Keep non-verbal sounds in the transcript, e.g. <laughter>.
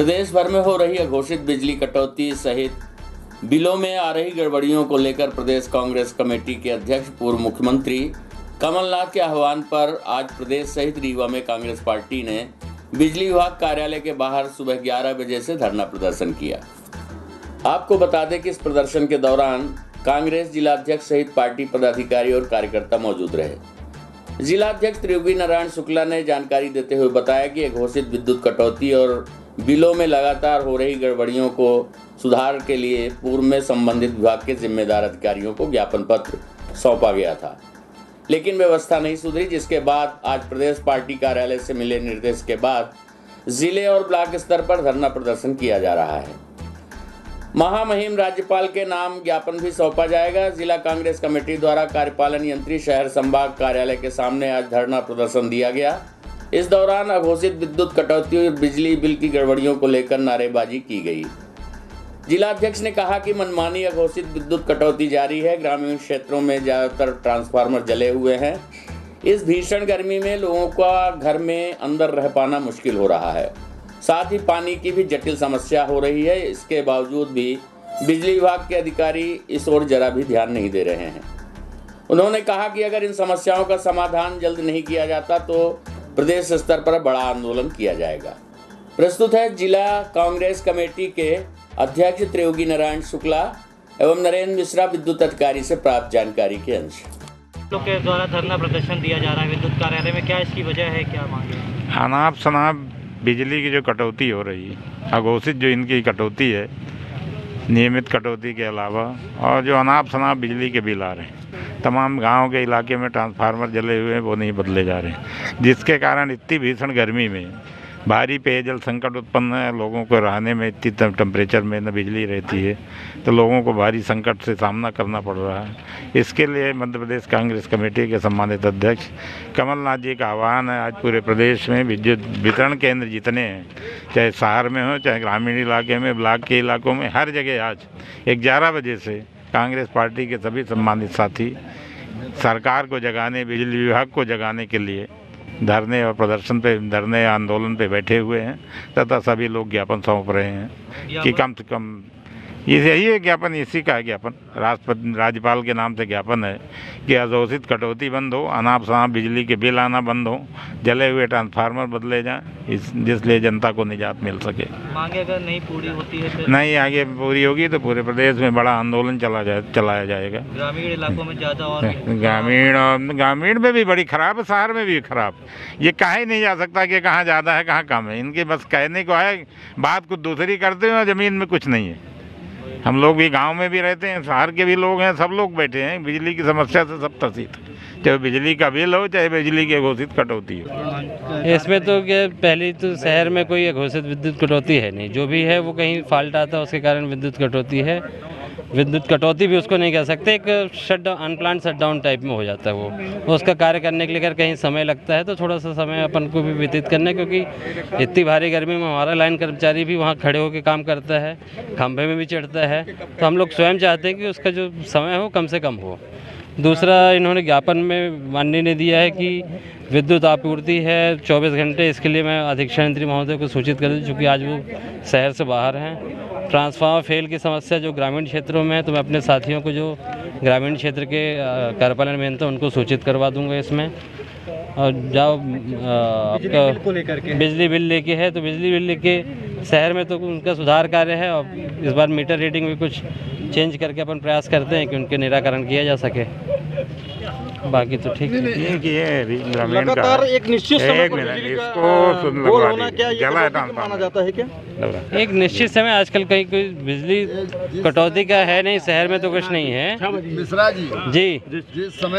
प्रदेश भर में हो रही अघोषित बिजली कटौती सहित बिलों में आ रही गड़बड़ियों को लेकर प्रदेश कांग्रेस कमेटी के अध्यक्ष, पूर्व मुख्यमंत्री कमलनाथ के आह्वान पर आज प्रदेश सहित रीवा में कांग्रेस पार्टी ने बिजली विभाग कार्यालय के बाहर सुबह 11 बजे से धरना प्रदर्शन किया। आपको बता दें कि इस प्रदर्शन के दौरान कांग्रेस जिला अध्यक्ष सहित पार्टी पदाधिकारी और कार्यकर्ता मौजूद रहे। जिला अध्यक्ष त्रियोगी नारायण शुक्ला ने जानकारी देते हुए बताया कि घोषित विद्युत कटौती और बिलों में लगातार हो रही गड़बड़ियों को सुधार के लिए पूर्व में संबंधित विभाग के जिम्मेदार अधिकारियों को ज्ञापन पत्र सौंपा गया था। लेकिन व्यवस्था नहीं सुधरी, जिसके बाद आज प्रदेश पार्टी कार्यालय से मिले निर्देश के बाद ज़िले और ब्लॉक स्तर पर धरना प्रदर्शन किया जा रहा है। महामहिम राज्यपाल के नाम ज्ञापन भी सौंपा जाएगा। जिला कांग्रेस कमेटी द्वारा कार्यपालन यंत्री शहर संभाग कार्यालय के सामने आज धरना प्रदर्शन दिया गया। इस दौरान अघोषित विद्युत कटौती और बिजली बिल की गड़बड़ियों को लेकर नारेबाजी की गई। जिला अध्यक्ष ने कहा कि मनमानी अघोषित विद्युत कटौती जारी है। ग्रामीण क्षेत्रों में ज़्यादातर ट्रांसफार्मर जले हुए हैं। इस भीषण गर्मी में लोगों का घर में अंदर रह पाना मुश्किल हो रहा है। साथ ही पानी की भी जटिल समस्या हो रही है। इसके बावजूद भी बिजली विभाग के अधिकारी इस ओर जरा भी ध्यान नहीं दे रहे हैं। उन्होंने कहा कि अगर इन समस्याओं का समाधान जल्द नहीं किया जाता तो प्रदेश स्तर पर बड़ा आंदोलन किया जाएगा। प्रस्तुत है जिला कांग्रेस कमेटी के अध्यक्ष त्रियोगी नारायण शुक्ला एवं नरेंद्र मिश्रा विद्युत अधिकारी से प्राप्त जानकारी के अंश। लोग के द्वारा धरना प्रदर्शन दिया जा रहा है विद्युत कार्यालय में। क्या इसकी वजह है क्या मांगे? अनाप शनाप बिजली की जो कटौती हो रही है अघोषित जो इनकी कटौती है नियमित कटौती के अलावा और जो अनाप शनाप बिजली के बिल आ रहे हैं तमाम गाँव के इलाके में ट्रांसफार्मर जले हुए हैं, वो नहीं बदले जा रहे हैं। जिसके कारण इतनी भीषण गर्मी में भारी पेयजल संकट उत्पन्न है, लोगों को रहने में इतनी टेम्परेचर में न बिजली रहती है तो लोगों को भारी संकट से सामना करना पड़ रहा है। इसके लिए मध्य प्रदेश कांग्रेस कमेटी के सम्मानित अध्यक्ष कमलनाथ जी का आह्वान है, आज पूरे प्रदेश में विद्युत वितरण केंद्र जितने हैं, चाहे शहर में हो, चाहे ग्रामीण इलाके में, ब्लॉक के इलाकों में, हर जगह आज ग्यारह बजे से कांग्रेस पार्टी के सभी सम्मानित साथी सरकार को जगाने बिजली विभाग को जगाने के लिए धरने और प्रदर्शन पे धरने आंदोलन पे बैठे हुए हैं तथा सभी लोग ज्ञापन सौंप रहे हैं कि कम से कम ये यही है ज्ञापन इसी का है ज्ञापन। राष्ट्रपति राज्यपाल के नाम से ज्ञापन है कि अघोषित कटौती बंद हो अनाप शनाप बिजली के बिल आना बंद हो जले हुए ट्रांसफार्मर बदले जाएँ इस जिसलिए जनता को निजात मिल सके। मांगे अगर नहीं पूरी होती है तो नहीं आगे पूरी होगी तो पूरे प्रदेश में बड़ा आंदोलन चला जाए चलाया जाएगा। ग्रामीण इलाकों में ज़्यादा और <laughs> ग्रामीण ग्रामीण में भी बड़ी खराब है शहर में भी खराब। ये कहा ही नहीं जा सकता कि कहाँ ज़्यादा है कहाँ कम है। इनके बस कहने को है बात कुछ दूसरी करते हैं ज़मीन में कुछ नहीं है। हम लोग भी गाँव में भी रहते हैं, शहर के भी लोग हैं, सब लोग बैठे हैं, बिजली की समस्या से सब त्रसित चाहे बिजली का बिल हो, चाहे बिजली की घोषित कटौती हो। इसमें तो क्या, पहले तो शहर में कोई घोषित विद्युत कटौती है नहीं। जो भी है, वो कहीं फॉल्ट आता है, उसके कारण विद्युत कटौती है। विद्युत कटौती भी उसको नहीं कह सकते, एक shut unplanned shut down type में हो जाता है वो। उसका कार्य करने के लिए अगर कहीं समय लगता है तो थोड़ा सा समय अपन को भी व्यतीत करना क्योंकि इतनी भारी गर्मी में हमारा लाइन कर्मचारी भी वहाँ खड़े होकर काम करता है, खंभे में भी चढ़ता है। तो हम लोग स्वयं चाहते हैं कि उसका जो समय हो, कम से कम हो। दूसरा, इन्होंने ज्ञापन में मानने ने दिया है कि विद्युत आपूर्ति है 24 घंटे इसके लिए मैं अधीक्षण मंत्री महोदय को सूचित कर दूँ, चूँकि आज वो शहर से बाहर हैं। ट्रांसफार्मर फेल की समस्या जो ग्रामीण क्षेत्रों में है तो मैं अपने साथियों को जो ग्रामीण क्षेत्र के कार्यपालन अभियंता उनको सूचित करवा दूँगा इसमें। और जाओ आपका बिजली बिल लेके है तो बिजली बिल लेके शहर में तो उनका सुधार कार्य है और इस बार मीटर रीडिंग भी कुछ चेंज करके अपन प्रयास करते हैं कि उनके निराकरण किया जा सके। बाकी तो ठीक है। ये कि ये ग्रामीण का। एक निश्चित समय एक इसको होना क्या ये माना जाता है क्या। एक निश्चित समय आजकल कहीं कोई बिजली कटौती का है नहीं शहर में तो कुछ नहीं है। मिश्रा जी जी। जिस समय